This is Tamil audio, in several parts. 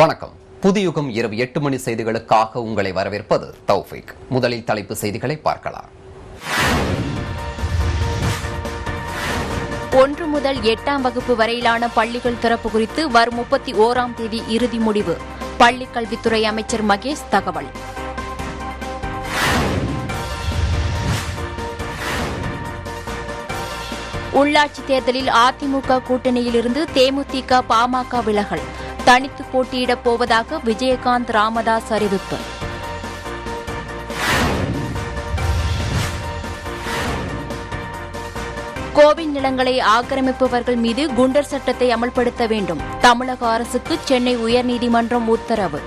வணக்கம். புதியுகம் இரவு எட்டு மணி செய்திகளுக்காக உங்களை வரவேற்பது தௌஃபிக். முதலில் தலைப்பு செய்திகளை பார்க்கலாம். ஒன்று முதல் எட்டாம் வகுப்பு வரையிலான பள்ளிகள் திறப்பு குறித்து வரும் முப்பத்தி ஓராம் தேதி இறுதி முடிவு. பள்ளிக் கல்வித்துறை அமைச்சர் மகேஷ் தகவல். உள்ளாட்சி தேர்தலில் அதிமுக கூட்டணியிலிருந்து தேமுதிக பாமக விலகல். தனித்து போட்டியிடப் போவதாக விஜயகாந்த் ராமதாஸ் அறிவிப்பு. கோவில் நிலங்களை ஆக்கிரமிப்பவர்கள் மீது குண்டர் சட்டத்தை அமல்படுத்த வேண்டும். தமிழக அரசுக்கு சென்னை உயர்நீதிமன்றம் உத்தரவு.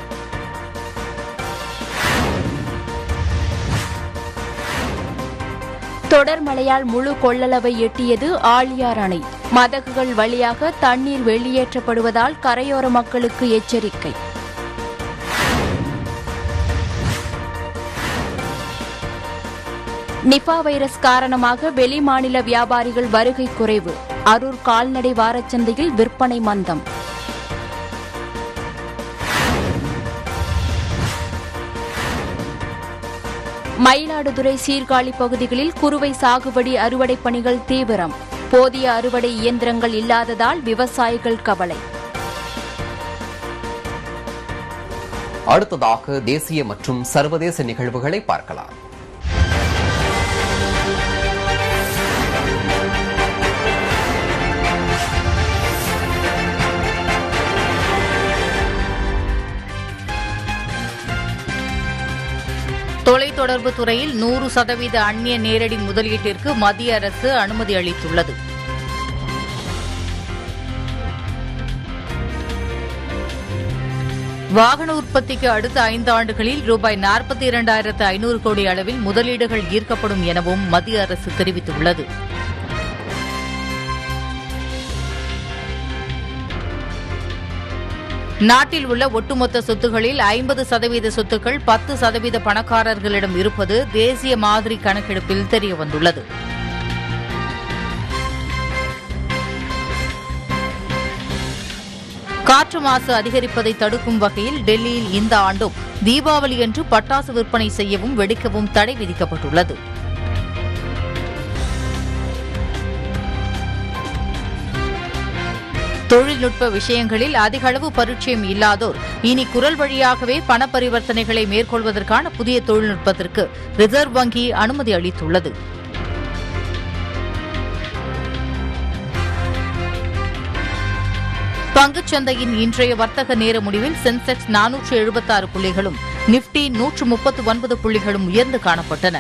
தொடர் மழையால் முழு கொள்ளளவை எட்டியது ஆழியார் அணை. மதகுகள் வழியாக தண்ணீர் வெளியேற்றப்படுவதால் கரையோர மக்களுக்கு எச்சரிக்கை. நிபா வைரஸ் காரணமாக வெளிமாநில வியாபாரிகள் வருகை குறைவு. அரூர் கால்நடை வாரச்சந்தையில் விற்பனை மந்தம். மயிலாடுதுறை சீர்காழி பகுதிகளில் குறுவை சாகுபடி அறுவடை பணிகள் தீவிரம். போதிய அறுவடை இயந்திரங்கள் இல்லாததால் விவசாயிகள் கவலை. அடுத்ததாக தேசிய மற்றும் சர்வதேச நிகழ்வுகளை பார்க்கலாம். தொலைத்தொடர்பு துறையில் நூறு சதவீத அந்நிய நேரடி முதலீட்டிற்கு மத்திய அரசு அனுமதி அளித்துள்ளது. வாகன உற்பத்திக்கு அடுத்த ஐந்து ஆண்டுகளில் ரூபாய் நாற்பத்தி இரண்டாயிரத்து ஐநூறு கோடி அளவில் முதலீடுகள் ஈர்க்கப்படும் எனவும் மத்திய அரசு தெரிவித்துள்ளது. நாட்டில் உள்ள ஒட்டுமொத்த சொத்துகளில் ஐம்பது சதவீத சொத்துக்கள் பத்து சதவீத பணக்காரர்களிடம் இருப்பது தேசிய மாதிரி கணக்கெடுப்பில் தெரியவந்துள்ளது. காற்று மாசு அதிகரிப்பதை தடுக்கும் வகையில் டெல்லியில் இந்த ஆண்டும் தீபாவளியன்று பட்டாசு விற்பனை செய்யவும் வெடிக்கவும் தடை விதிக்கப்பட்டுள்ளது. தொழில்நுட்ப விஷயங்களில் அதிக அளவு பரிச்சயம் இல்லாதோர் இனி குரல் வழியாகவே பண பரிவர்த்தனைகளை மேற்கொள்வதற்கான புதிய தொழில்நுட்பத்திற்கு ரிசர்வ் வங்கி அனுமதி அளித்துள்ளது. பங்குச்சந்தையின் இன்றைய வர்த்தக நேர முடிவில் சென்செக்ஸ் நானூற்று எழுபத்தாறு புள்ளிகளும் நிப்டி நூற்று முப்பத்து ஒன்பது புள்ளிகளும் உயர்ந்து காணப்பட்டன.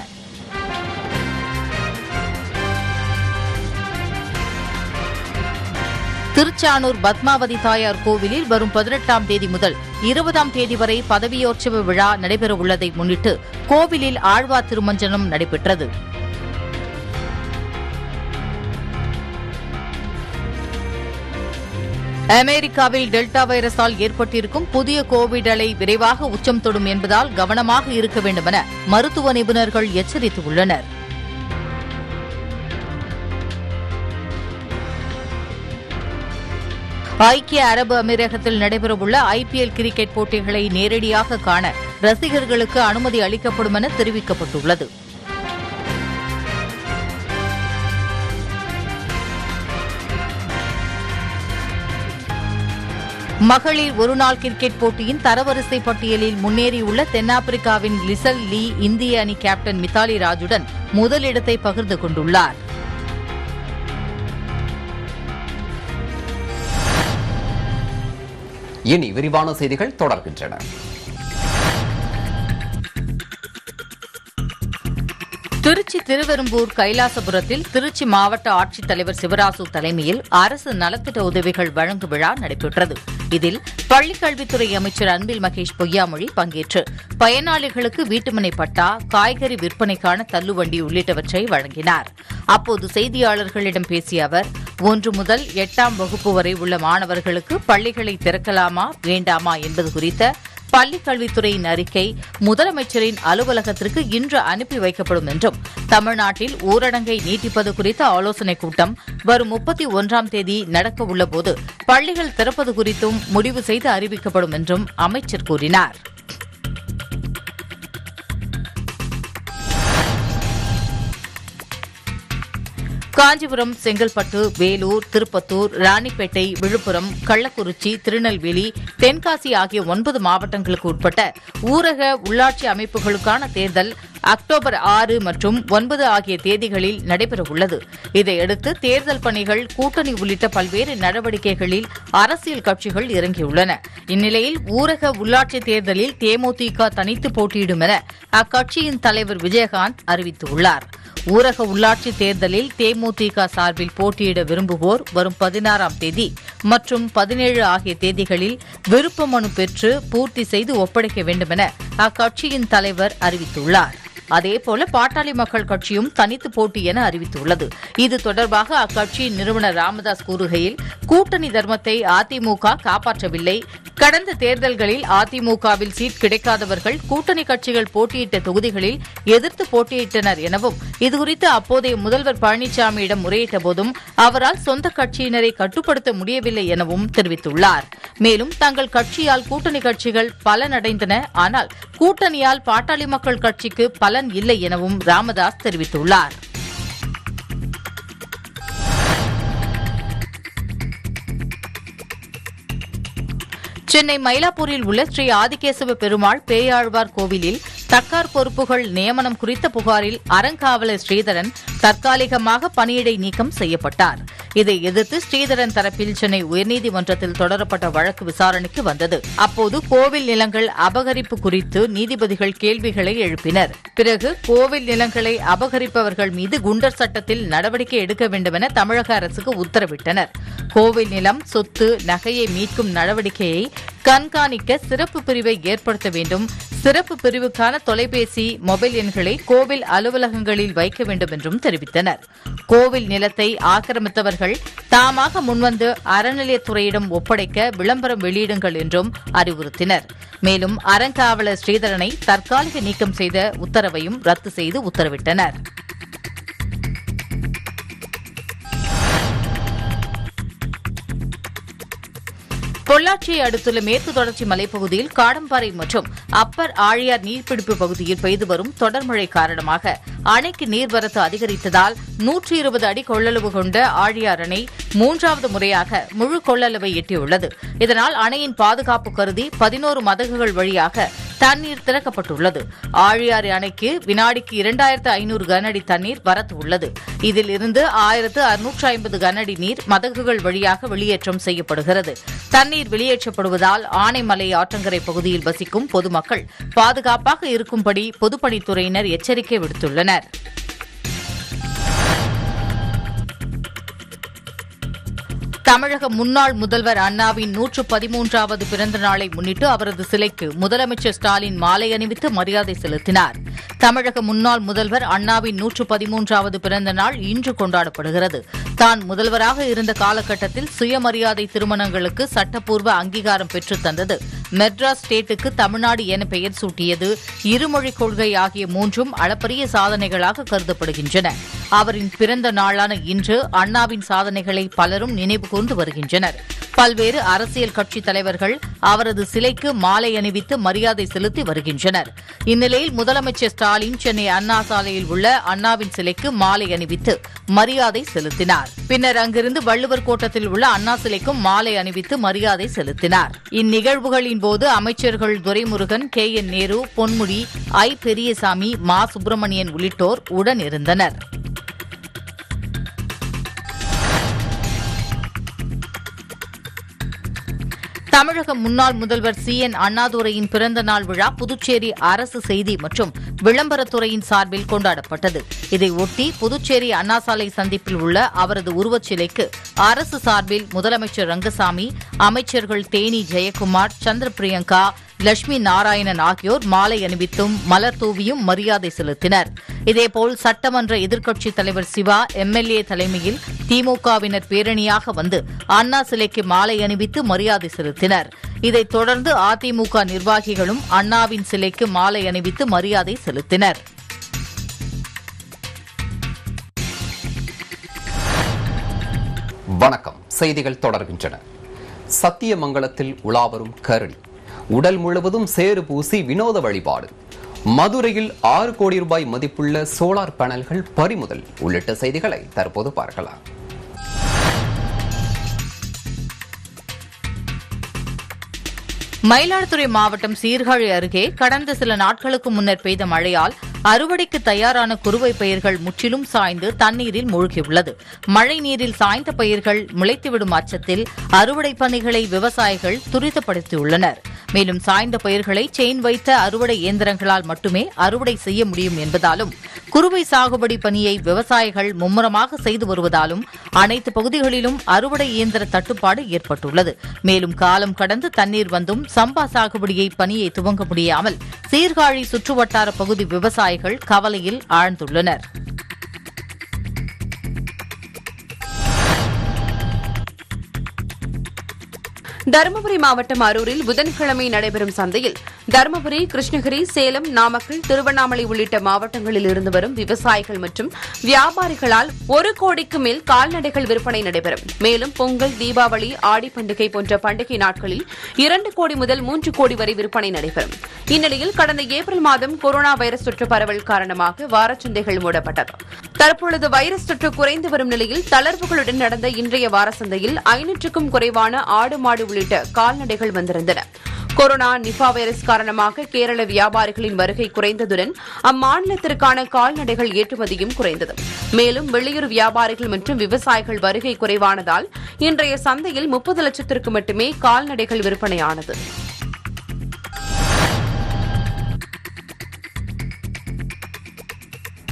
திருச்சானூர் பத்மாவதி தாயார் கோவிலில் வரும் பதினெட்டாம் தேதி முதல் இருபதாம் தேதி வரை பதவியோற்சவ விழா நடைபெறவுள்ளதை முன்னிட்டு கோவிலில் ஆழ்வா திருமஞ்சனம் நடைபெற்றது. அமெரிக்காவில் டெல்டா வைரஸால் ஏற்பட்டிருக்கும் புதிய கோவிட் அலை விரைவாக உச்சம் தொடும் என்பதால் கவனமாக இருக்க வேண்டுமென மருத்துவ நிபுணர்கள் எச்சரித்துள்ளனா் ஐக்கிய அரபு அமீரகத்தில் நடைபெறவுள்ள ஐபிஎல் கிரிக்கெட் போட்டிகளை நேரடியாக காண ரசிகர்களுக்கு அனுமதி அளிக்கப்படும் என தெரிவிக்கப்பட்டுள்ளது. மகளிர் ஒருநாள் கிரிக்கெட் போட்டியின் தரவரிசை பட்டியலில் முன்னேறியுள்ள தென்னாப்பிரிக்காவின் லிசல் லீ இந்திய அணி கேப்டன் மிதாலி ராஜுடன் முதலிடத்தை பகிர்ந்து கொண்டுள்ளார். இனி விரிவான செய்திகள் தொடர்கின்றன. திருச்சி திருவெரும்பூர் கைலாசபுரத்தில் திருச்சி மாவட்ட ஆட்சித்தலைவர் சிவராசு தலைமையில் அரசு நலத்திட்ட உதவிகள் வழங்கும் விழா நடைபெற்றது. இதில் பள்ளிக்கல்வித்துறை அமைச்சர் அன்பில் மகேஷ் பொய்யாமொழி பங்கேற்று பயனாளிகளுக்கு வீட்டுமனை பட்டா காய்கறி விற்பனைக்கான தள்ளுவண்டி உள்ளிட்டவற்றை வழங்கினார். அப்போது செய்தியாளர்களிடம் பேசிய அவர் ஒன்று முதல் எட்டாம் வகுப்பு வரை உள்ள மாணவர்களுக்கு பள்ளிகளை திறக்கலாமா வேண்டாமா என்பது குறித்த பள்ளிக் கல்வித்துறையின் அறிக்கை முதலமைச்சரின் அலுவலகத்திற்கு இன்று அனுப்பி வைக்கப்படும் என்றும் தமிழ்நாட்டில் ஊரடங்கை நீட்டிப்பது குறித்த ஆலோசனைக் கூட்டம் வரும் முப்பத்தி ஒன்றாம் தேதி நடக்க உள்ளபோது பள்ளிகள் திறப்பது குறித்தும் முடிவு செய்து அறிவிக்கப்படும் என்றும் அமைச்சர் கூறினார். காஞ்சிபுரம் செங்கல்பட்டு வேலூர் திருப்பத்தூர் ராணிப்பேட்டை விழுப்புரம் கள்ளக்குறிச்சி திருநெல்வேலி தென்காசி ஆகிய ஒன்பது மாவட்டங்களுக்கு உட்பட்ட ஊரக உள்ளாட்சி அமைப்புகளுக்கான தேர்தல் அக்டோபர் ஆறு மற்றும் ஒன்பது ஆகிய தேதிகளில் நடைபெறவுள்ளது. இதையடுத்து தேர்தல் பணிகள் கூட்டணி உள்ளிட்ட பல்வேறு நடவடிக்கைகளில் அரசியல் கட்சிகள் இறங்கியுள்ளன. இந்நிலையில் ஊரக உள்ளாட்சி தேர்தலில் தேமுதிக தனித்து போட்டியிடும் என அக்கட்சியின் தலைவர் விஜயகாந்த் அறிவித்துள்ளார். ஊரக உள்ளாட்சி தேர்தலில் தேமுதிக சார்பில் போட்டியிட விரும்புவோர் வரும் பதினாறாம் தேதி மற்றும் பதினேழு ஆகிய தேதிகளில் விருப்ப மனு பெற்று பூர்த்தி செய்து ஒப்படைக்க வேண்டுமென அக்கட்சியின் தலைவர் அறிவித்துள்ளார். அதேபோல பாட்டாளி மக்கள் கட்சியும் தனித்து போட்டி என அறிவித்துள்ளது. இது தொடர்பாக அக்கட்சியின் நிறுவனர் ராமதாஸ் கூறுகையில் கூட்டணி தர்மத்தை அதிமுக காப்பாற்றவில்லை. கடந்த தேர்தல்களில் அதிமுகவில் சீட் கிடைக்காதவர்கள் கூட்டணி கட்சிகள் போட்டியிட்ட தொகுதிகளில் எதிர்த்து போட்டியிட்டனர் எனவும் இதுகுறித்து அப்போதைய முதல்வர் பழனிசாமியிடம் முறையிட்ட போதும் அவரால் சொந்த கட்சியினரை கட்டுப்படுத்த முடியவில்லை எனவும் தெரிவித்துள்ளார். மேலும் தங்கள் கட்சியால் கூட்டணி கட்சிகள் பலனடைந்தன. ஆனால் கூட்டணியால் பாட்டாளி மக்கள் கட்சிக்கு பலன் இல்லை எனவும் ராமதாஸ் தெரிவித்துள்ளார். சென்னை மயிலாப்பூரில் உள்ள ஸ்ரீ ஆதிகேசவ பெருமாள் பேயாழ்வார் கோவிலில் தக்கார் பொறுப்புகள் நியமனம் குறித்த புகாரில் அறங்காவலர் ஸ்ரீதரன் தற்காலிகமாக பணியிடை நீக்கம் செய்யப்பட்டார். இதை எதிர்த்து ஸ்ரீதரன் தரப்பில் சென்னை உயர்நீதிமன்றத்தில் தொடரப்பட்ட வழக்கு விசாரணைக்கு வந்தது. அப்போது கோவில் நிலங்கள் அபகரிப்பு குறித்து நீதிபதிகள் கேள்விகளை எழுப்பினர். பிறகு கோவில் நிலங்களை அபகரிப்பவர்கள் மீது குண்டர் சட்டத்தில் நடவடிக்கை எடுக்க வேண்டுமென தமிழக அரசுக்கு உத்தரவிட்டனர். கோவில் நிலம் சொத்து நகையை மீட்கும் நடவடிக்கையை கண்காணிக்க சிறப்பு பிரிவை ஏற்படுத்த வேண்டும். சிறப்பு பிரிவுக்கான தொலைபேசி மொபைல் எண்களை கோவில் அலுவலகங்களில் வைக்க வேண்டும் என்றும் தெரிவித்தனர். கோவில் நிலத்தை ஆக்கிரமித்தவர்கள் தாமாக முன்வந்து அறநிலையத்துறையிடம் ஒப்படைக்க விளம்பரம் வெளியிடுங்கள் என்றும் அறிவுறுத்தினர். மேலும் அறங்காவலர் ஸ்ரீதரனை தற்காலிக நீக்கம் செய்த உத்தரவையும் ரத்து செய்து உத்தரவிட்டனர். பொள்ளாச்சியை அடுத்துள்ள மேற்கு தொடர்ச்சி மலைப்பகுதியில் காடம்பாறை மற்றும் அப்பர் ஆழியார் நீர்பிடிப்பு பகுதியில் பெய்து வரும் தொடர் மழை காரணமாக அணைக்கு நீர்வரத்து அதிகரித்ததால் நூற்றி இருபது அடி கொள்ளளவு கொண்ட ஆழியார் அணை மூன்றாவது முறையாக முழு கொள்ளளவை எட்டியுள்ளது. இதனால் அணையின் பாதுகாப்பு கருதி பதினோரு மதகுகள் வழியாக தண்ணீர் திறக்கப்பட்டுள்ளது. ஆழியாறு அணைக்கு வினாடிக்கு இரண்டாயிரத்து ஐநூறு கனஅடி தண்ணீர் வரத்து உள்ளது. இதில் இருந்து ஆயிரத்து அறுநூற்று ஐம்பது கனஅடி நீர் மதகுகள் வழியாக வெளியேற்றம் செய்யப்படுகிறது. தண்ணீர் வெளியேற்றப்படுவதால் ஆனைமலை ஆற்றங்கரை பகுதியில் வசிக்கும் பொதுமக்கள் பாதுகாப்பாக இருக்கும்படி பொதுப்பணித்துறையினர் எச்சரிக்கை விடுத்துள்ளனர். தமிழக முன்னாள் முதல்வர் அண்ணாவின் நூற்று பதிமூன்றாவது பிறந்த நாளை முன்னிட்டு அவரது சிலைக்கு முதலமைச்சர் ஸ்டாலின் மாலை அணிவித்து மரியாதை செலுத்தினார். தமிழக முன்னாள் முதல்வர் அண்ணாவின் நூற்று பதிமூன்றாவது பிறந்த நாள் இன்று கொண்டாடப்படுகிறது. தான் முதல்வராக இருந்த காலகட்டத்தில் சுயமரியாதை திருமணங்களுக்கு சட்டப்பூர்வ அங்கீகாரம் பெற்றுத் தந்தது. மெட்ராஸ் ஸ்டேட்டுக்கு தமிழ்நாடு என பெயர் சூட்டியது. இருமொழிக் கொள்கை ஆகிய மூன்றும் அளப்பரிய சாதனைகளாக கருதப்படுகின்றன. அவரின் பிறந்த நாளான இன்று அண்ணாவின் சாதனைகளை பலரும் நினைவு கூர்ந்து வருகின்றனர். பல்வேறு அரசியல் கட்சித் தலைவர்கள் அவரது சிலைக்கு மாலை அணிவித்து மரியாதை செலுத்தி வருகின்றனர். இந்நிலையில் முதலமைச்சர் ஸ்டாலின் சென்னை அண்ணா சாலையில் உள்ள அண்ணாவின் சிலைக்கு மாலை அணிவித்து மரியாதை செலுத்தினார். பின்னர் அங்கிருந்து வள்ளுவர் கோட்டத்தில் உள்ள அண்ணா சிலைக்கும் மாலை அணிவித்து மரியாதை செலுத்தினார். இந்நிகழ்வுகளின் போது அமைச்சர்கள் துரைமுருகன் கே. என். நேரு பொன்முடி ஐ. பெரியசாமி மா. சுப்பிரமணியன் உள்ளிட்டோர் உடன் தமிழக முன்னாள் முதல்வர் சி. என். அண்ணாதுரையின் பிறந்த நாள் விழா புதுச்சேரி அரசு செய்தி மற்றும் விளம்பரத்துறையின் சார்பில் கொண்டாடப்பட்டது. இதையொட்டி புதுச்சேரி அண்ணா சாலை சந்திப்பில் உள்ள அவரது உருவச்சிலைக்கு அரசு சார்பில் முதலமைச்சர் ரங்கசாமி அமைச்சர்கள் தேனி ஜெயக்குமார் சந்திர பிரியங்கா லட்சுமி நாராயணன் ஆகியோர் மாலை அணிவித்தும் மலர் தூவியும் மரியாதை செலுத்தினர். இதேபோல் சட்டமன்ற எதிர்க்கட்சித் தலைவர் சிவா எம்எல்ஏ தலைமையில் திமுகவினர் பேரணியாக வந்து அண்ணா சிலைக்கு மாலை அணிவித்து மரியாதை செலுத்தினர். இதைத் தொடர்ந்து அதிமுக நிர்வாகிகளும் அண்ணாவின் சிலைக்கு மாலை அணிவித்து மரியாதை செலுத்தினர். வணக்கம். செய்திகள் தொடர்கின்றன. சத்தியமங்கலத்தில் உலாவரும் கருணி. உடல் முழுவதும் சேறு பூசி வினோத வழிபாடு. மதுரையில் ஆறு கோடி ரூபாய் மதிப்புள்ள சோலார் பேனல்கள் பறிமுதல். உள்ளிட்ட செய்திகளை தற்போது பார்க்கலாம். மயிலாடுதுறை மாவட்டம் சீர்காழி அருகே கடந்த சில நாட்களுக்கு முன்னர் பெய்த மழையால் அறுவடைக்கு தயாரான குறுவை பயிர்கள் முற்றிலும் சாய்ந்து தண்ணீரில் மூழ்கியுள்ளது. மழை நீரில் சாய்ந்த பயிர்கள் முளைத்துவிடும் அச்சத்தில் அறுவடை பணிகளை விவசாயிகள் துரிதப்படுத்தியுள்ளனர். மேலும் சாய்ந்த பயிர்களை செயின் வைத்த அறுவடை இயந்திரங்களால் மட்டுமே அறுவடை செய்ய முடியும் என்பதாலும் குறுவை சாகுபடி பணியை விவசாயிகள் மும்முரமாக செய்து வருவதாலும் அனைத்து பகுதிகளிலும் அறுவடை இயந்திர தட்டுப்பாடு ஏற்பட்டுள்ளது. மேலும் காலம் கடந்து தண்ணீர் வந்தும் சம்பா சாகுபடியை பணியை துவங்க முடியாமல் சீர்காழி சுற்றுவட்டார பகுதி விவசாயிகள் கவலையில் ஆழ்ந்துள்ளனர். தருமபுரி மாவட்டம் அரூரில் புதன்கிழமை நடைபெறும் சந்தையில் தருமபுரி கிருஷ்ணகிரி சேலம் நாமக்கல் திருவண்ணாமலை உள்ளிட்ட மாவட்டங்களில் இருந்து வரும் விவசாயிகள் மற்றும் வியாபாரிகளால் ஒரு கோடிக்கு மேல் கால்நடைகள் விற்பனை நடைபெறும். மேலும் பொங்கல் தீபாவளி ஆடி பண்டிகை போன்ற பண்டிகை நாட்களில் இரண்டு கோடி முதல் மூன்று கோடி வரை விற்பனை நடைபெறும். இந்நிலையில் கடந்த ஏப்ரல் மாதம் கொரோனா வைரஸ் தொற்று பரவல் காரணமாக வாரச்சந்தைகள் மூடப்பட்டது. தற்பொழுது வைரஸ் தொற்று குறைந்து வரும் நிலையில் தளர்வுகளுடன் நடந்த இன்றைய வார சந்தையில் ஐநூற்றுக்கும் குறைவான ஆடு மாடு உள்ளிட்ட கால்நடைகள் வந்திருந்தன. கொரோனா நிபா வைரஸ் காரணமாக கேரள வியாபாரிகளின் வருகை குறைந்ததுடன் அம்மாநிலத்திற்கான கால்நடைகள் ஏற்றுமதியும் குறைந்தது. மேலும் வெளியூர் வியாபாரிகள் மற்றும் விவசாயிகள் வருகை குறைவானதால் இன்றைய சந்தையில் முப்பது லட்சத்திற்கு மட்டுமே கால்நடைகள் விற்பனையானது.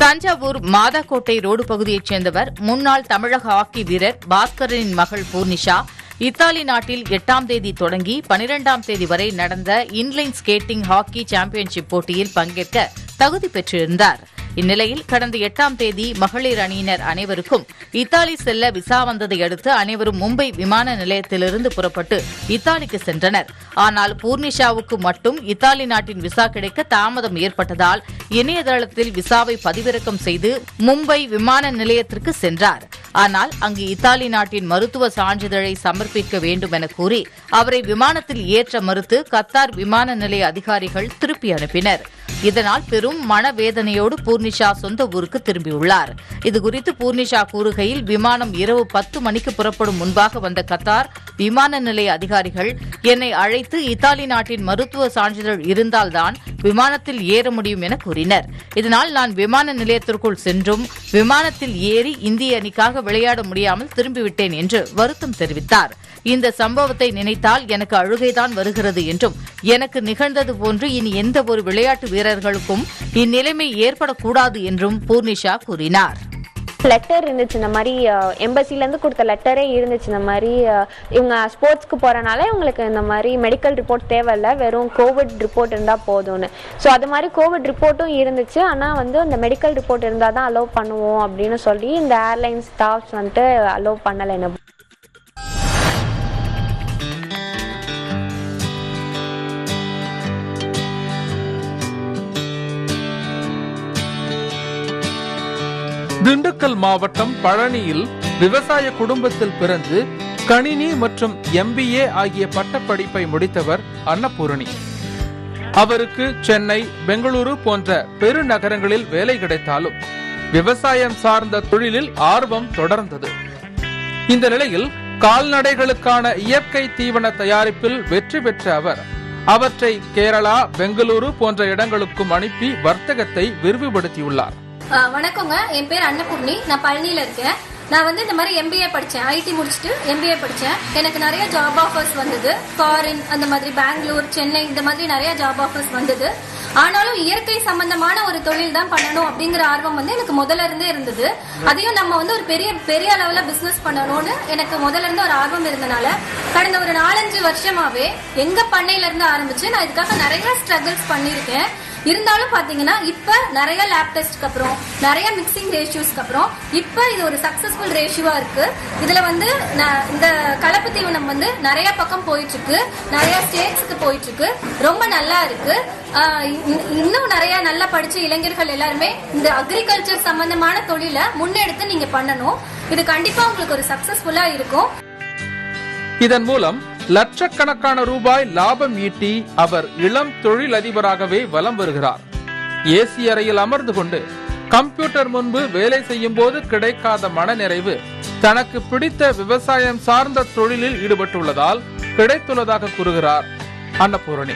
தஞ்சாவூர் மாதாக்கோட்டை ரோடு பகுதியைச் சேர்ந்தவர் முன்னாள் தமிழக ஹாக்கி வீரர் பாஸ்கரனின் மகள் பூர்னிஷா இத்தாலி நாட்டில் எட்டாம் தேதி தொடங்கி பனிரெண்டாம் தேதி வரை நடந்த இன்லைன் ஸ்கேட்டிங் ஹாக்கி சாம்பியன்ஷிப் போட்டியில் பங்கேற்க தகுதி பெற்றிருந்தார். இந்நிலையில் கடந்த எட்டாம் தேதி மகளிர் அணியினர் அனைவருக்கும் இத்தாலி செல்ல விசா வந்ததை அடுத்து அனைவரும் மும்பை விமான நிலையத்திலிருந்து புறப்பட்டு இத்தாலிக்கு சென்றனர். ஆனால் பூர்ணிஷாவுக்கு மட்டும் இத்தாலி நாட்டின் விசா கிடைக்க தாமதம் ஏற்பட்டதால் இணையதளத்தில் விசாவை பதிவிறக்கம் செய்து மும்பை விமான நிலையத்திற்கு சென்றார். ஆனால் அங்கு இத்தாலி நாட்டின் மருத்துவ சான்றிதழை சமர்ப்பிக்க வேண்டும் என கூறி அவரை விமானத்தில் ஏற்ற மறுத்து கத்தார் விமான நிலைய அதிகாரிகள் திருப்பி அனுப்பினர். இதனால் பெரும் மனவேதனையோடு பூர்ணிஷா சொந்த ஊருக்கு திரும்பியுள்ளார். இதுகுறித்து பூர்ணிஷா கூறுகையில் விமானம் இரவு பத்து மணிக்கு புறப்படும் முன்பாக வந்த கத்தார் விமான நிலைய அதிகாரிகள் என்னை அழைத்து இத்தாலி நாட்டின் மருத்துவ சான்றிதழ் இருந்தால்தான் விமானத்தில் ஏற முடியும் என கூறினர். இதனால் நான் விமான நிலையத்திற்குள் சென்றும் விமானத்தில் ஏறி இந்திய அணிக்காக விளையாட முடியாமல் திரும்பிவிட்டேன் என்று வருத்தம் தெரிவித்தார். இந்த சம்பவத்தை நினைத்தால் எனக்கு அழுகைதான் வருகிறது என்றும் எனக்கு நிகழ்ந்தது போன்று இனி எந்த ஒரு விளையாட்டு வீரர்களுக்கும் இந்நிலைமை ஏற்படக்கூடாது என்றும் பூர்ணிஷா கூறினார். லெட்டர் இருந்துச்சு இந்த மாதிரி எம்பசிலேருந்து கொடுத்த லெட்டரே இருந்துச்சு இந்த மாதிரி இவங்க ஸ்போர்ட்ஸ்க்கு போகிறனால இவங்களுக்கு இந்த மாதிரி மெடிக்கல் ரிப்போர்ட் தேவையில்ல வெறும் கோவிட் ரிப்போர்ட் இருந்தால் போதும்னு. ஸோ அது மாதிரி கோவிட் ரிப்போர்ட்டும் இருந்துச்சு ஆனால் வந்து அந்த மெடிக்கல் ரிப்போர்ட் இருந்தால் தான் அலோவ் பண்ணுவோம் அப்படின்னு சொல்லி இந்த ஏர்லைன்ஸ் ஸ்டாஃப்ஸ் வந்துட்டு அலோவ் பண்ணலை. என்ன திண்டுக்கல் மாவட்டம் பழனியில் விவசாய குடும்பத்தில் பிறந்து கணினி மற்றும் எம்பிஏ ஆகிய பட்டப்படிப்பை முடித்தவர் அன்னபூரணி. அவருக்கு சென்னை பெங்களூரு போன்ற பெருநகரங்களில் வேலை கிடைத்தாலும் விவசாயம் சார்ந்த தொழிலில் ஆர்வம் தொடர்ந்தது. இந்த நிலையில் கால்நடைகளுக்கான இயற்கை தீவன தயாரிப்பில் வெற்றி பெற்ற அவர் அவற்றை கேரளா பெங்களூரு போன்ற இடங்களுக்கும் அனுப்பி வர்த்தகத்தை விரிவுபடுத்தியுள்ளார். வணக்கங்க. என் பேர் அன்னபூர்ணி. நான் பழனியில் இருக்கேன். நான் வந்து இந்த மாதிரி எம்பிஏ படித்தேன் ஐடி முடிச்சுட்டு எம்பிஏ படித்தேன் எனக்கு நிறைய ஜாப் ஆஃபர்ஸ் வந்தது. ஃபாரின் அந்த மாதிரி பெங்களூர் சென்னை இந்த மாதிரி நிறைய ஜாப் ஆஃபர்ஸ் வந்தது. ஆனாலும் இயற்கை சம்பந்தமான ஒரு தொழில் தான் பண்ணணும் அப்படிங்கிற ஆர்வம் வந்து எனக்கு முதல்ல இருந்தே இருந்தது. அதையும் நம்ம வந்து ஒரு பெரிய பெரிய அளவில் பிஸ்னஸ் பண்ணணும்னு எனக்கு முதல்ல இருந்து ஒரு ஆர்வம் இருந்தனால கடந்த ஒரு நாலஞ்சு வருஷமாவே எங்க பண்ணையில இருந்து ஆரம்பிச்சு நான் இதுக்காக நிறைய ஸ்ட்ரகிள்ஸ் பண்ணியிருக்கேன். இருந்தாலும் பாத்தீங்கன்னா இப்ப நிறைய லேப் டெஸ்ட்க்கு அப்புறம் நிறைய மிக்சிங் ரேஷியோஸ்க்கு அப்புறம் இப்ப இது ஒரு சக்சஸ்ஃபுல் ரேஷியோவா இருக்கு. இதுல வந்து இந்த கலப்பு தீவனம் வந்து நிறைய பக்கம் போயிட்டு இருக்கு நிறைய ஸ்டேட்ஸ்க்கு போயிட்டு இருக்கு ரொம்ப நல்லா இருக்கு. இன்னும் நிறைய நல்லா படிச்ச இளைஞர்கள் எல்லாருமே இந்த அக்ரிகல்ச்சர் சம்பந்தமான தொழிலை முன்னெடுத்து நீங்க பண்ணணும். இது கண்டிப்பா உங்களுக்கு ஒரு சக்சஸ்ஃபுல்லா இருக்கும். இதன் மூலம் லட்சக்கணக்கான ரூபாய் லாபம் ஈட்டி அவர் இளம் தொழிலதிபராகவே வலம் வருகிறார். ஏசி அறையில் அமர்ந்து கொண்டு கம்ப்யூட்டர் முன்பு வேலை செய்யும் போது கிடைக்காத மனநிறைவு தனக்கு பிடித்த விவசாயம் சார்ந்த தொழிலில் ஈடுபட்டுள்ளதால் கிடைத்துள்ளதாக கூறுகிறார் அன்னபூரணி.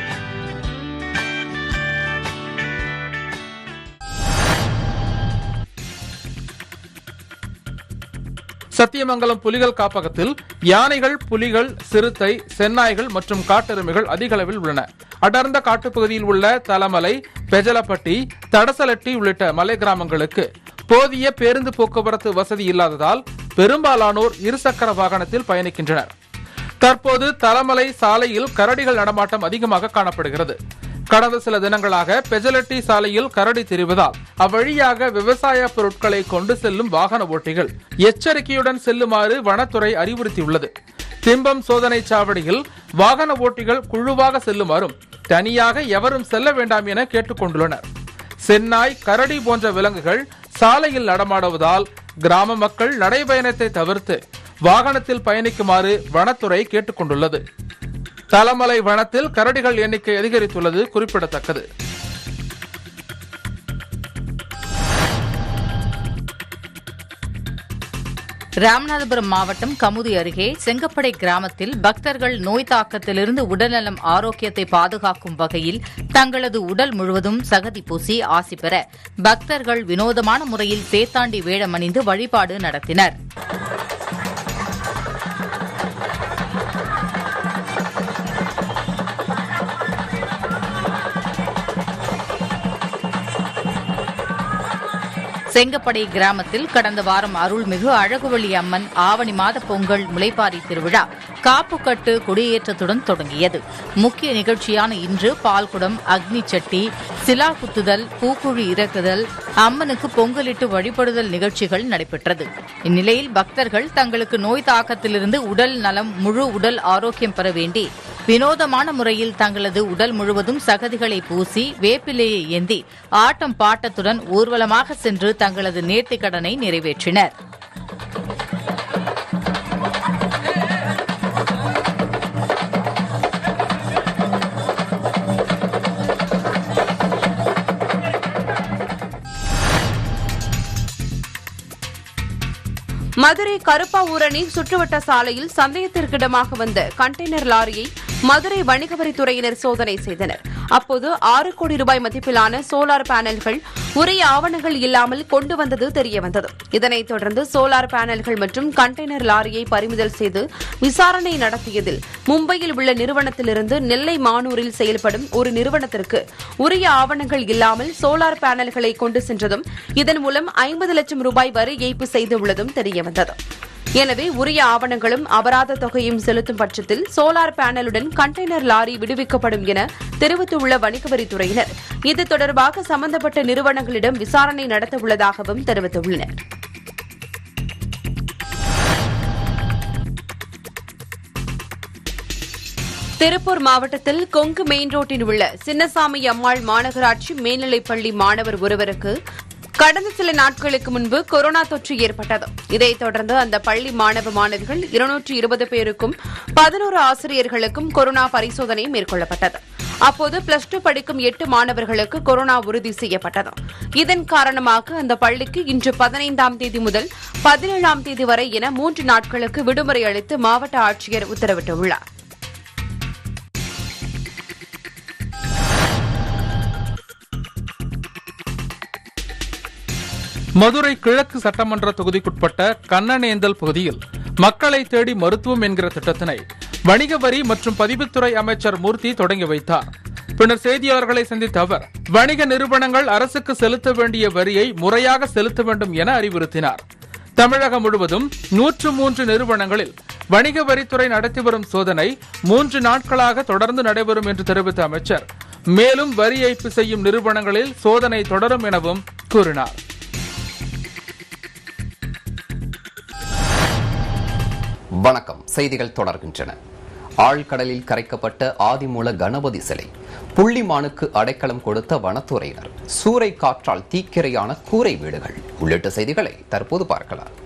சத்தியமங்கலம் புலிகள் காப்பகத்தில் யானைகள் புலிகள் சிறுத்தை சென்னாய்கள் மற்றும் காட்டெருமைகள் அதிக அளவில் உள்ளன. அடர்ந்த காட்டுப்பகுதியில் உள்ள தலமலை பெஜலப்பட்டி தடசலட்டி உள்ளிட்ட மலை கிராமங்களுக்கு போதிய பேருந்து போக்குவரத்து வசதி இல்லாததால் பெரும்பாலானோர் இருசக்கர வாகனத்தில் பயணிக்கின்றனர். தற்போது தலமலை சாலையில் கரடிகள் நடமாட்டம் அதிகமாக காணப்படுகிறது. கடந்த சில தினங்களாக பெஜலட்டி சாலையில் கரடி திரிவதால் அவ்வழியாக விவசாய பொருட்களை கொண்டு செல்லும் வாகன ஓட்டிகள் எச்சரிக்கையுடன் செல்லுமாறு வனத்துறை அறிவுறுத்தியுள்ளது. திம்பம் சோதனை சாவடியில் வாகன ஓட்டிகள் குழுவாக செல்லுமாறும் தனியாக எவரும் செல்ல வேண்டாம் என கேட்டுக்கொண்டுள்ளனர். சென்னாய் கரடி போன்ற விலங்குகள் சாலையில் நடமாடுவதால் கிராம மக்கள் நடைபயணத்தை தவிர்த்து வாகனத்தில் பயணிக்குமாறு வனத்துறை கேட்டுக்கொண்டுள்ளது. தலமலை வனத்தில் கரடிகள் எண்ணிக்கை அதிகரித்துள்ளது குறிப்பிடத்தக்கது. ராமநாதபுரம் மாவட்டம் கமுதி அருகே செங்கப்படை கிராமத்தில் பக்தர்கள் நோய் தாக்கத்திலிருந்து உடல்நலம் ஆரோக்கியத்தை பாதுகாக்கும் வகையில் தங்களது உடல் முழுவதும் சகதி பூசி ஆசி பெற பக்தர்கள் வினோதமான முறையில் சேத்தாண்டி வேடமணிந்து வழிபாடு நடத்தினர். செங்கப்படை கிராமத்தில் கடந்த வாரம் அருள்மிகு அழகுவழி அம்மன் ஆவணி மாத பொங்கல் முளைப்பாரி திருவிழா காப்புக்கட்டு கொடியேற்றத்துடன் தொடங்கியது. முக்கிய நிகழ்ச்சியான இன்று பால்குடம் அக்னி சட்டி சிலா குத்துதல் பூக்குழி இறக்குதல் அம்மனுக்கு பொங்கலிட்டு வழிபடுதல் நிகழ்ச்சிகள் நடைபெற்றது. இந்நிலையில் பக்தர்கள் தங்களுக்கு நோய் தாக்கத்திலிருந்து உடல் நலம் முழு உடல் ஆரோக்கியம் பெற வேண்டி வினோதமான முறையில் தங்களது உடல் முழுவதும் சகதிகளை பூசி வேப்பிலையை ஏந்தி ஆட்டம் பாட்டத்துடன் ஊர்வலமாக சென்று தங்களது நேர்த்திக் கடனை நிறைவேற்றினர். மதுரை கருப்பா ஊரணி சுற்றுவட்ட சாலையில் சந்தேகத்திற்கிடமாக வந்த கண்டெய்னர் லாரியை மதுரை வணிக வரித்துறையினர் சோதனை செய்தனர். அப்போது ஆறு கோடி ரூபாய் மதிப்பிலான சோலார் பேனல்கள் உரிய ஆவணங்கள் இல்லாமல் கொண்டு வந்தது தெரியவந்தது. இதனைத் தொடர்ந்து சோலார் பேனல்கள் மற்றும் கண்டெய்னர் லாரியை பறிமுதல் செய்து விசாரணை நடத்தியதில் மும்பையில் உள்ள நிறுவனத்திலிருந்து நெல்லை மானூரில் செயல்படும் ஒரு நிறுவனத்திற்கு உரிய ஆவணங்கள் இல்லாமல் சோலார் பேனல்களை கொண்டு சென்றதும் இதன் மூலம் ஐம்பது லட்சம் ரூபாய் வரி ஏய்ப்பு செய்துள்ளதும் தெரியவந்தது. எனவே உரிய ஆவணங்களும் அபராத தொகையும் செலுத்தும் பட்சத்தில் சோலார் பேனலுடன் கண்டெய்னர் லாரி விடுவிக்கப்படும் என தெரிவித்துள்ள வணிகவரித்துறையினர். இது தொடர்பாக சம்பந்தப்பட்ட நிறுவனங்களிடம் விசாரணை நடத்த உள்ளதாகவும் தெரிவித்துள்ளனர். திருப்பூர் மாவட்டத்தில் கொங்கு மெயின் ரோட்டில் உள்ள சின்னசாமி அம்மாள் மாநகராட்சி மேல்நிலைப்பள்ளி மாணவர் ஒருவருக்கு கடந்த சில நாட்களுக்கு முன்பு கொரோனா தொற்று ஏற்பட்டது. இதைத் தொடர்ந்து அந்த பள்ளி மாணவ மாணவிகள் இருநூற்று இருபது பேருக்கும் பதினோரு ஆசிரியர்களுக்கும் கொரோனா பரிசோதனை மேற்கொள்ளப்பட்டது. அப்போது பிளஸ் டூ படிக்கும் எட்டு மாணவர்களுக்கு கொரோனா உறுதி செய்யப்பட்டது. இதன் காரணமாக அந்த பள்ளிக்கு இன்று பதினைந்தாம் தேதி முதல் பதினேழாம் தேதி வரை என மூன்று நாட்களுக்கு விடுமுறை அளித்து மாவட்ட ஆட்சியர் உத்தரவிட்டுள்ளார். மதுரை கிழக்கு சட்டமன்ற தொகுதிக்குட்பட்ட கண்ணனேந்தல் பகுதியில் மக்களை தேடி மருத்துவம் என்கிற திட்டத்தினை வணிக வரி மற்றும் பதிவுத்துறை அமைச்சர் மூர்த்தி தொடங்கி வைத்தார். பின்னர் செய்தியாளர்களை சந்தித்த அவர் வணிக நிறுவனங்கள் அரசுக்கு செலுத்த வேண்டிய வரியை முறையாக செலுத்த வேண்டும் என அறிவுறுத்தினார். தமிழகம் முழுவதும் நூற்று மூன்று நிறுவனங்களில் வணிக வரித்துறை நடத்தி வரும் சோதனை மூன்று நாட்களாக தொடர்ந்து நடைபெறும் என்று தெரிவித்த அமைச்சர் மேலும் வரி ஏய்ப்பு செய்யும் நிறுவனங்களில் சோதனை தொடரும் எனவும் கூறினார். வணக்கம். செய்திகள் தொடர்கின்றன. ஆழ்கடலில் கரைக்கப்பட்ட ஆதிமூல கணபதி சிலை புள்ளிமானுக்கு அடைக்கலம் கொடுத்த வனத்துறையினர். சூறை காற்றால் தீக்கிரையான கூரை வீடுகள். உள்ளிட்ட செய்திகளை தற்போது பார்க்கலாம்.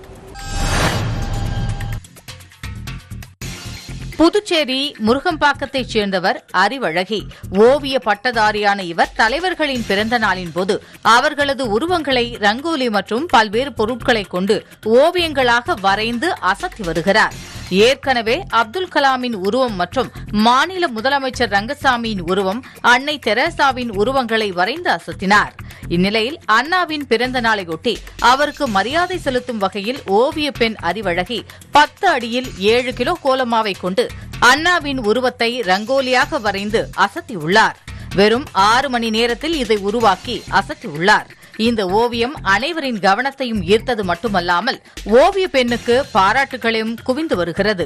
புதுச்சேரி முருகம்பாக்கத்தைச் சேர்ந்தவர் அறிவழகி ஓவிய பட்டதாரியான இவர் தலைவர்களின் பிறந்த நாளின் போது அவர்களது உருவங்களை ரங்கோலி மற்றும் பல்வேறு பொருட்களை கொண்டு ஓவியங்களாக வரைந்து அசத்தி வருகிறார். ஏற்கனவே அப்துல் கலாமின் உருவம் மற்றும் மாநில முதலமைச்சர் ரங்கசாமியின் உருவம் அன்னை தெரசாவின் உருவங்களை வரைந்து அசத்தினார். இந்நிலையில் அண்ணாவின் பிறந்த நாளையொட்டி அவருக்கு மரியாதை செலுத்தும் வகையில் ஓவிய பெண் அறிவழகி பத்து அடியில் ஏழு கிலோ கோலமாவை கொண்டு அண்ணாவின் உருவத்தை ரங்கோலியாக வரைந்து அசத்தியுள்ளார். வெறும் ஆறு மணி நேரத்தில் இதை உருவாக்கி அசத்தியுள்ளார். இந்த ஓவியம் அனைவரின் கவனத்தையும் ஈர்த்தது மட்டுமல்லாமல் ஓவிய பெண்ணுக்கு பாராட்டுகளையும் குவிந்து வருகிறது.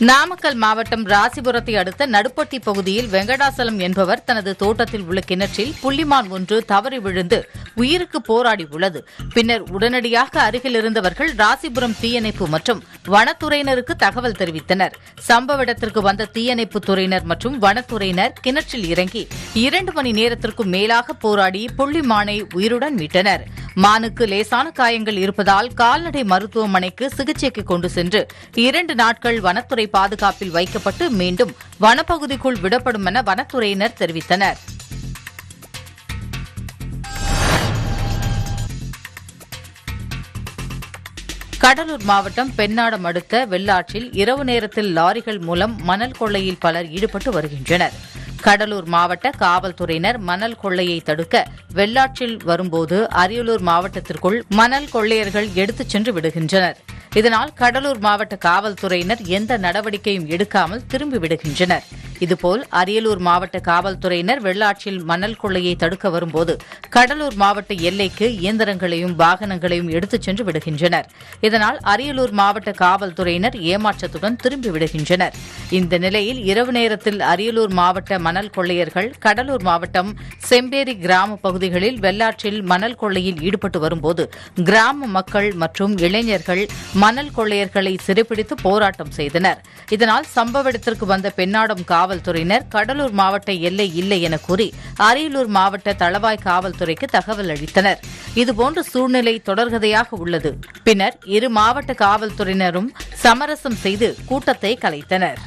நாமக்கல் மாவட்டம் ராசிபுரத்தை அடுத்த நடுப்பட்டி பகுதியில் வெங்கடாசலம் என்பவர் தனது தோட்டத்தில் உள்ள கிணற்றில் புள்ளிமான் ஒன்று தவறி விழுந்து உயிருக்கு போராடி உள்ளது. பின்னர் உடனடியாக அருகில் இருந்தவர்கள் ராசிபுரம் தீயணைப்பு மற்றும் வனத்துறையினருக்கு தகவல் தெரிவித்தனர். சம்பவ இடத்திற்கு வந்த தீயணைப்பு துறையினர் மற்றும் வனத்துறையினர் கிணற்றில் இறங்கி இரண்டு மணி நேரத்திற்கும் மேலாக போராடி புள்ளிமானை உயிருடன் மீட்டனர். மானுக்கு லேசான காயங்கள் இருப்பதால் கால்நடை மருத்துவமனைக்கு சிகிச்சைக்கு கொண்டு சென்று இரண்டு நாட்கள் வனத்துறை பாதுகாப்பில் வைக்கப்பட்டு மீண்டும் வனப்பகுதிக்குள் விடப்படும் என வனத்துறையினர் தெரிவித்தனர். கடலூர் மாவட்டம் பெண்ணாடம் அடுத்த வெள்ளாற்றில் இரவு நேரத்தில் லாரிகள் மூலம் மணல் கொள்ளையில் பலர் ஈடுபட்டு வருகின்றனர். கடலூர் மாவட்ட காவல்துறையினர் மணல் கொள்ளையை தடுக்க வெள்ளாற்றில் வரும்போது அரியலூர் மாவட்டத்திற்குள் மணல் கொள்ளையர்கள் எடுத்துச் சென்று விடுகின்றனர். இதனால் கடலூர் மாவட்ட காவல்துறையினர் எந்த நடவடிக்கையும் எடுக்காமல் திரும்பி விடுகின்றனர். இதுபோல் அரியலூர் மாவட்ட காவல்துறையினர் வெள்ளாற்றில் மணல் கொள்ளையை தடுக்க வரும்போது கடலூர் மாவட்ட எல்லைக்கு இயந்திரங்களையும் வாகனங்களையும் எடுத்துச் சென்று விடுகின்றனர். இதனால் அரியலூர் மாவட்ட காவல்துறையினர் ஏமாற்றத்துடன் திரும்பி விடுகின்றனர். இந்த நிலையில் இரவு நேரத்தில் அரியலூர் மாவட்ட மணல் கொள்ளையர்கள் கடலூர் மாவட்டம் செம்பேரி கிராம பகுதிகளில் வெள்ளாற்றில் மணல் கொள்ளையில் ஈடுபட்டு வரும்போது கிராம மக்கள் மற்றும் இளைஞர்கள் மணல் கொள்ளையர்களை சிறைப்பிடித்து போராட்டம் செய்தனர். இதனால் சம்பவ இடத்திற்கு வந்த பெண்ணாடம் காவல்துறையினர் கடலூர் மாவட்ட எல்லை இல்லை என கூறி அரியலூர் மாவட்ட தளவாய் காவல்துறைக்கு தகவல் அளித்தனர். இதுபோன்ற சூழ்நிலை தொடர்கதையாக உள்ளது. பின்னர் இரு மாவட்ட காவல்துறையினரும் சமரசம் செய்து கூட்டத்தை கலைத்தனர்.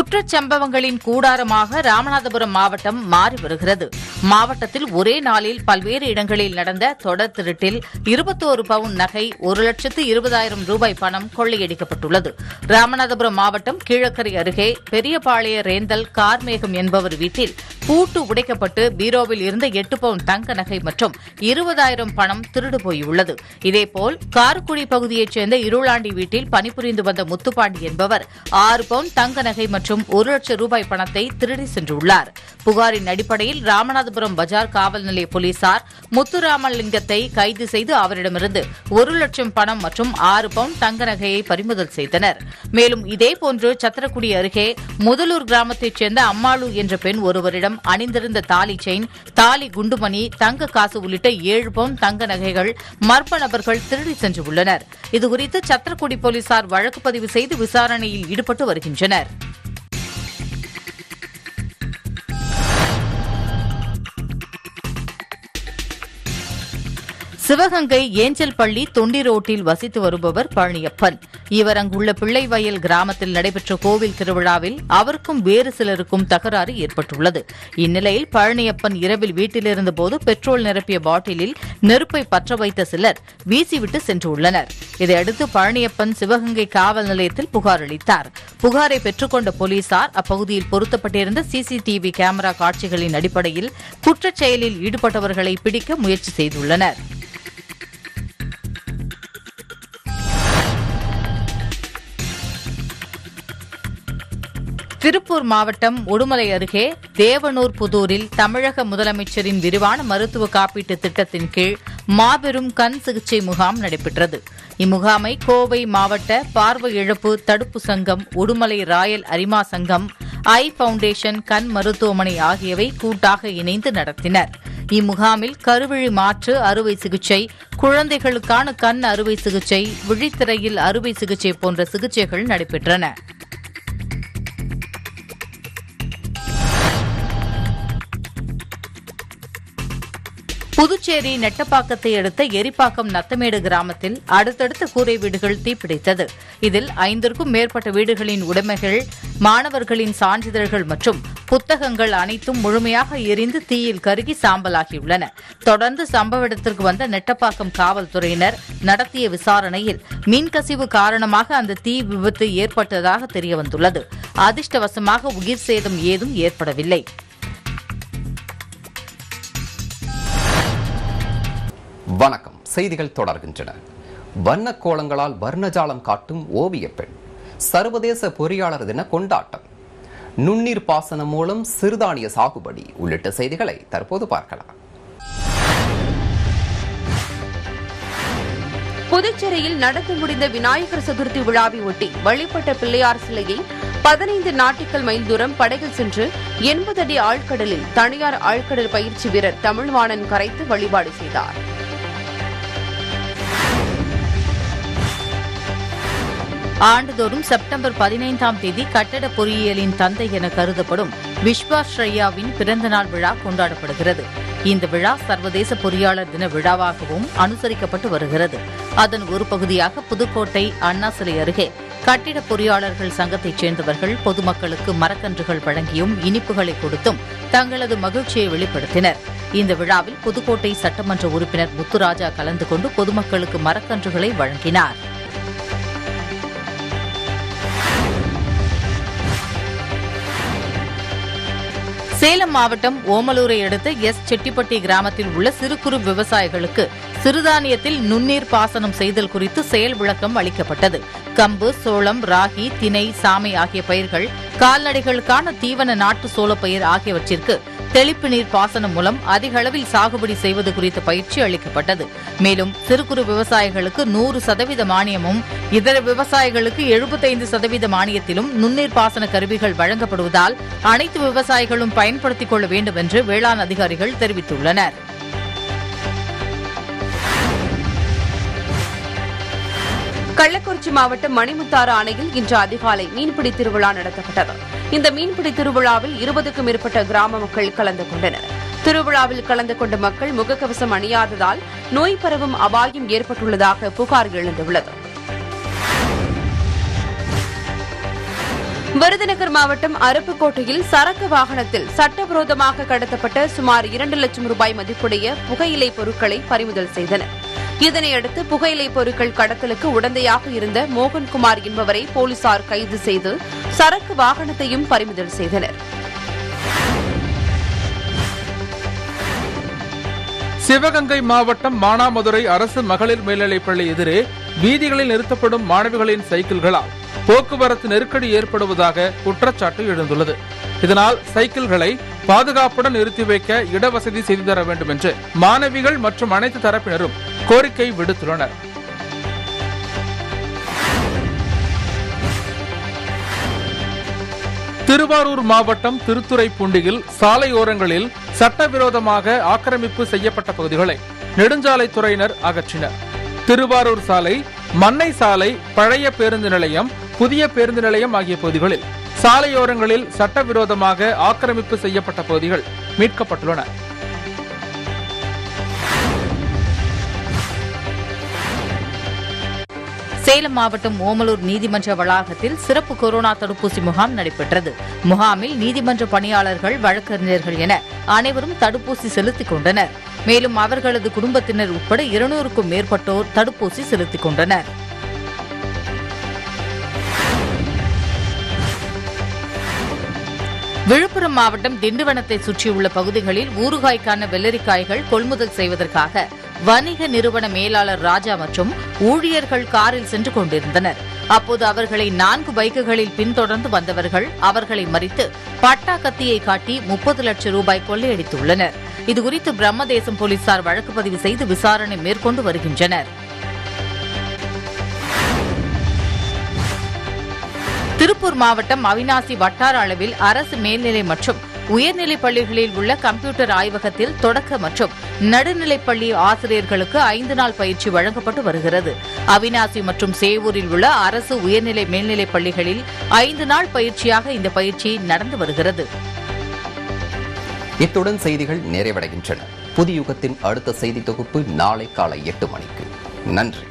குற்றச்சம்பவங்களின் கூடாரமாக ராமநாதபுரம் மாவட்டம் மாறி வருகிறது. மாவட்டத்தில் ஒரே நாளில் பல்வேறு இடங்களில் நடந்த தொடர் திருட்டில் இருபத்தோரு பவுன் நகை ஒரு லட்சத்து இருபதாயிரம் ரூபாய் பணம் கொள்ளையடிக்கப்பட்டுள்ளது. ராமநாதபுரம் மாவட்டம் கீழக்கரை அருகே பெரியபாளைய ரேந்தல் கார்மேகம் என்பவர் வீட்டில் பூட்டு உடைக்கப்பட்டு பீரோவில் இருந்த எட்டு பவுன் தங்க நகை மற்றும் இருபதாயிரம் பணம் திருடு போயுள்ளது. இதேபோல் காரக்குடி பகுதியைச் சேர்ந்த இருளாண்டி வீட்டில் பணிபுரிந்து வந்த முத்துப்பாண்டி என்பவர் ஆறு பவுன் தங்க நகை மற்றும் ஒரு லட்சம் ரூபாய் பணத்தை திருடி சென்றுள்ளார். புகாரின் அடிப்படையில் ராமநாதபுரம் பஜார் காவல் நிலைய போலீசார் முத்துராமலிங்கத்தை கைது செய்து அவரிடமிருந்து ஒரு லட்சம் பணம் மற்றும் ஆறு பவுன் தங்க நகையை பறிமுதல் செய்தனர். மேலும் இதேபோன்று சத்திரக்குடி அருகே முதலூர் கிராமத்தைச் சேர்ந்த அம்மாளு என்ற பெண் ஒருவரிடம் அணிந்திருந்த தாலி செயின் தாலி குண்டுமணி தங்க காசு உள்ளிட்ட ஏழு பவுன் தங்க நகைகள் மர்ம நபர்கள் திருடி சென்று உள்ளனர். இதுகுறித்து சத்திரக்குடி போலீசார் வழக்கு பதிவு செய்து விசாரணையில் ஈடுபட்டு வருகின்றனர். சிவகங்கை ஏஞ்சல் பள்ளி தொண்டி ரோட்டில் வசித்து வருபவர் பழனியப்பன். இவர் அங்குள்ள பிள்ளைவயல் கிராமத்தில் நடைபெற்ற கோவில் திருவிழாவில் அவருக்கும் வேறு சிலருக்கும் தகராறு ஏற்பட்டுள்ளது. இந்நிலையில் பழனியப்பன் இரவில் வீட்டில் இருந்தபோது பெட்ரோல் நிரப்பிய பாட்டிலில் நெருப்பை பற்ற வைத்த சிலர் வீசிவிட்டு சென்றுள்ளனர். இதையடுத்து பழனியப்பன் சிவகங்கை காவல் நிலையத்தில் புகார் அளித்தார். புகாரை பெற்றுக்கொண்ட போலீசார் அப்பகுதியில் பொருத்தப்பட்டிருந்த சிசிடிவி கேமரா காட்சிகளின் அடிப்படையில் குற்றச் செயலில் ஈடுபட்டவர்களை பிடிக்க முயற்சி செய்துள்ளனர். திருப்பூர் மாவட்டம் உடுமலை அருகே தேவனூர் புதூரில் தமிழக முதலமைச்சரின் விரிவான மருத்துவ காப்பீட்டு திட்டத்தின் கீழ் மாபெரும் கண் சிகிச்சை முகாம் நடைபெற்றது. இம்முகாமை கோவை மாவட்ட பார்வை இழப்பு தடுப்பு சங்கம் உடுமலை ராயல் அரிமா சங்கம் ஐ பவுண்டேஷன் கண் மருத்துவமனை ஆகியவை கூட்டாக இணைந்து நடத்தினர். இம்முகாமில் கருவிழி மாற்று அறுவை சிகிச்சை குழந்தைகளுக்கான கண் அறுவை சிகிச்சை விழித்திரையில் அறுவை சிகிச்சை போன்ற சிகிச்சைகள் நடைபெற்றன. புதுச்சேரி நெட்டப்பாக்கத்தை அடுத்த எரிப்பாக்கம் நத்தமேடு கிராமத்தில் அடுத்தடுத்த கூரை வீடுகள் தீப்பிடித்தது. இதில் ஐந்திற்கும் மேற்பட்ட வீடுகளின் உடைமைகள் மாணவர்களின் சான்றிதழ்கள் மற்றும் புத்தகங்கள் அனைத்தும் முழுமையாக எரிந்து தீயில் கருகி சாம்பலாகியுள்ளன. தொடர்ந்து சம்பவ இடத்திற்கு வந்த நெட்டப்பாக்கம் காவல்துறையினர் நடத்திய விசாரணையில் மின்கசிவு காரணமாக அந்த தீ விபத்து ஏற்பட்டதாக தெரியவந்துள்ளது. அதிர்ஷ்டவசமாக உயிர் சேதம் ஏதும் ஏற்படவில்லை. வணக்கம். செய்திகள் தொடர்கின்றன. வண்ண கோலங்களால் வர்ணஜாலம் காட்டும் ஓவியப் பெண். சர்வதேச பொறியாளர் தின கொண்டாட்டம். நுண்ணீர் பாசனம் மூலம் சிறுதானிய சாகுபடி உள்ளிட்ட செய்திகளை தற்போது பார்க்கலாம். புதுச்சேரியில் நடந்து முடிந்த விநாயகர் சதுர்த்தி விழாவை ஒட்டி வழிபட்ட பிள்ளையார் சிலையை பதினைந்து நாட்டிக்கல் மைல் தூரம் படகில் சென்று எண்பது அடி ஆழ்கடலில் தனியார் ஆழ்கடல் பயிற்சி வீரர் தமிழ்வாணன் கரைத்து வழிபாடு செய்தார். ஆண்டுதோறும் செப்டம்பர் பதினைந்தாம் தேதி கட்டட பொறியியலின் தந்தை என கருதப்படும் விஸ்வாஸ்ரய்யாவின் பிறந்தநாள் விழா கொண்டாடப்படுகிறது. இந்த விழா சர்வதேச பொறியாளர் தின விழாவாகவும் அனுசரிக்கப்பட்டு வருகிறது. அதன் ஒரு பகுதியாக புதுக்கோட்டை அண்ணா சிலை அருகே கட்டிட பொறியாளர்கள் சங்கத்தைச் சேர்ந்தவர்கள் பொதுமக்களுக்கு மரக்கன்றுகள் வழங்கியும் இனிப்புகளை கொடுத்தும் தங்களது மகிழ்ச்சியை வெளிப்படுத்தினர். இந்த விழாவில் புதுக்கோட்டை சட்டமன்ற உறுப்பினர் முத்துராஜா கலந்து கொண்டு பொதுமக்களுக்கு மரக்கன்றுகளை வழங்கினார். சேலம் மாவட்டம் ஓமலூரை அடுத்த எஸ். செட்டிப்பட்டி கிராமத்தில் உள்ள சிறு குறு விவசாயிகளுக்கு சிறுதானியத்தில் நுண்ணீர் பாசனம் செய்தல் குறித்து செயல் விளக்கம் அளிக்கப்பட்டது. கம்பு சோளம் ராகி திணை சாமை ஆகிய பயிர்கள் கால்நடைகளுக்கான தீவன நாட்டு சோளப்பயிர் ஆகியவற்றிற்கு தெளிப்பு நீர் பாசனம் மூலம் அதிக அளவில் சாகுபடி செய்வது குறித்த பயிற்சி அளிக்கப்பட்டது. மேலும் சிறு குறு விவசாயிகளுக்கு நூறு சதவீத மானியமும் இதர விவசாயிகளுக்கு எழுபத்தைந்து சதவீத மானியத்திலும் நுண்ணீர் பாசன கருவிகள் வழங்கப்படுவதால் அனைத்து விவசாயிகளும் பயன்படுத்திக் கொள்ள வேண்டும் என்று வேளாண் அதிகாரிகள் தெரிவித்துள்ளனர். கள்ளக்குறிச்சி மாவட்டம் மணிமுத்தாறு அணையில் இன்று அதிகாலை மீன்பிடி திருவிழா நடத்தப்பட்டது. இந்த மீன்பிடி திருவிழாவில் இருபதுக்கும் மேற்பட்ட கிராம மக்கள் கலந்து கொண்டனர். திருவிழாவில் கலந்து கொண்ட மக்கள் முகக்கவசம் அணியாததால் நோய் பரவும் அபாயம் ஏற்பட்டுள்ளதாக புகார் எழுந்துள்ளது. விருதுநகர் மாவட்டம் அருப்புக்கோட்டையில் சரக்கு வாகனத்தில் சட்டவிரோதமாக கடத்தப்பட்ட சுமார் இரண்டு லட்சம் ரூபாய் மதிப்புடைய புகையிலை பொருட்களை பறிமுதல் செய்தனா் இதனையடுத்து புகையிலை பொருட்கள் கடத்தலுக்கு உடந்தையாக இருந்த மோகன்குமார் என்பவரை போலீசார் கைது செய்து சரக்கு வாகனத்தையும் பறிமுதல் செய்தனர். சிவகங்கை மாவட்டம் மானாமதுரை அரசு மகளிர் மேல்நிலைப்பள்ளி எதிரே வீதிகளில் நிறுத்தப்படும் மாணவிகளின் சைக்கிள்களால் போக்குவரத்து நெருக்கடி ஏற்படுவதாக குற்றச்சாட்டு எழுந்துள்ளது. இதனால் சைக்கிள்களை பாதுகாப்புடன் நிறுத்தி வைக்க இடவசதி செய்து தர வேண்டும் என்று மாணவிகள் மற்றும் அனைத்து தரப்பினரும் கோரிக்கை விடுத்துள்ளனர். திருவாரூர் மாவட்டம் திருத்துறைப்பூண்டியில் சாலையோரங்களில் சட்டவிரோதமாக ஆக்கிரமிப்பு செய்யப்பட்ட பகுதிகளை நெடுஞ்சாலைத்துறையினர் அகற்றினர். திருவாரூர் சாலை மன்னை சாலை பழைய பேருந்து நிலையம் புதிய பேருந்து நிலையம் ஆகிய பகுதிகளில் சாலையோரங்களில் சட்டவிரோதமாக ஆக்கிரமிப்பு செய்யப்பட்ட பகுதிகள் மீட்கப்பட்டுள்ளன. சேலம் மாவட்டம் ஓமலூர் நீதிமன்ற வளாகத்தில் சிறப்பு கொரோனா தடுப்பூசி முகாம் நடைபெற்றது. முகாமில் நீதிமன்ற பணியாளர்கள் வழக்கறிஞர்கள் என அனைவரும் தடுப்பூசி செலுத்திக் கொண்டனர். மேலும் அவர்களது குடும்பத்தினர் உட்பட இருநூறுக்கும் மேற்பட்டோர் தடுப்பூசி செலுத்திக் கொண்டனர். விழுப்புரம் மாவட்டம் திண்டுவனத்தை சுற்றியுள்ள பகுதிகளில் ஊறுகாய்க்கான வெள்ளரிக்காய்கள் கொள்முதல் செய்வதற்காக வணிக நிறுவன மேலாளர் ராஜா மற்றும் ஊழியர்கள் காரில் சென்று கொண்டிருந்தனர். அப்போது அவர்களை நான்கு பைக்குகளில் பின்தொடர்ந்து வந்தவர்கள் அவர்களை மறித்து பட்டா கத்தியை காட்டி முப்பது லட்சம் ரூபாய் கொள்ளையடித்துள்ளனர். இதுகுறித்து பிரம்மதேசம் போலீசார் வழக்கு பதிவு செய்து விசாரணை மேற்கொண்டு வருகின்றனர். திருப்பூர் மாவட்டம் அவினாசி வட்டார அளவில் அரசு மேல்நிலை மற்றும் உயர்நிலைப் பள்ளிகளில் உள்ள கம்ப்யூட்டர் ஆய்வகத்தில் தொடக்க மற்றும் நடுநிலைப் பள்ளி ஆசிரியர்களுக்கு ஐந்து நாள் பயிற்சி வழங்கப்பட்டு வருகிறது. அவினாசி மற்றும் சேவூரில் உள்ள அரசு உயர்நிலை மேல்நிலைப் பள்ளிகளில் ஐந்து நாள் பயிற்சியாக இந்த பயிற்சி நடந்து வருகிறது. இத்துடன் செய்திகள் நிறைவடைகின்றன. புதியுகத்தின் அடுத்த செய்தி தொகுப்பு நாளை காலை எட்டு மணிக்கு. நன்றி.